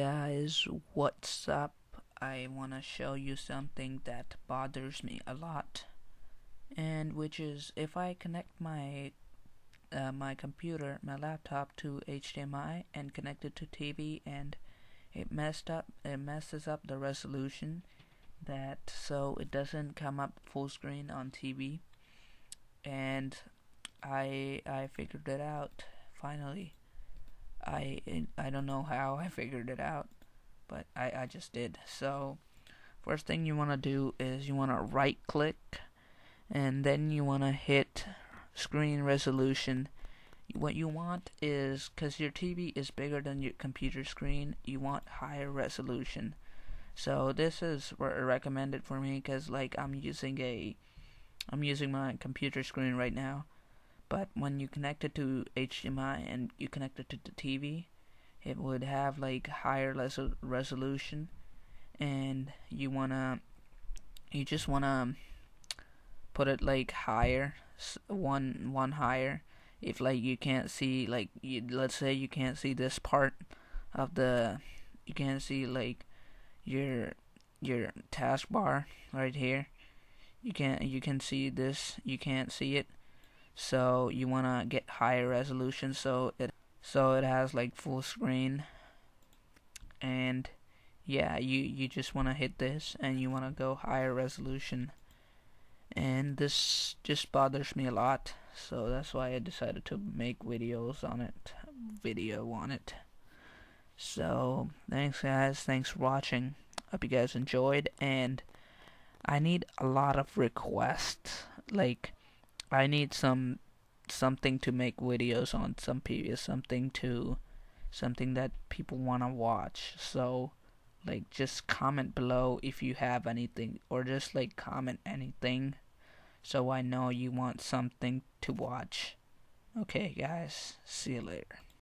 guys what's up? I want to show you something that bothers me a lot and which is if I connect my uh, my computer my laptop to HDMI and connect it to TV and it messed up it messes up the resolution that so it doesn't come up full screen on TV and I I figured it out finally I I don't know how I figured it out, but I, I just did. So first thing you want to do is you want to right click and then you want to hit screen resolution. What you want is because your TV is bigger than your computer screen, you want higher resolution. So this is recommended for me because like I'm using a I'm using my computer screen right now but when you connect it to HDMI and you connect it to the TV it would have like higher resolution. And you wanna you just wanna put it like higher one one higher. If like you can't see like you, let's say you can't see this part of the you can't see like your your taskbar right here. You can't you can see this you can't see it so you want to get higher resolution so it so it has like full screen. And yeah you you just want to hit this and you want to go higher resolution. And this just bothers me a lot so that's why I decided to make videos on it video on it. So thanks guys. Thanks for watching. Hope you guys enjoyed and I need a lot of requests. Like I need some something to make videos on some previous something to something that people want to watch. So like just comment below if you have anything or just like comment anything so I know you want something to watch. Okay guys. See you later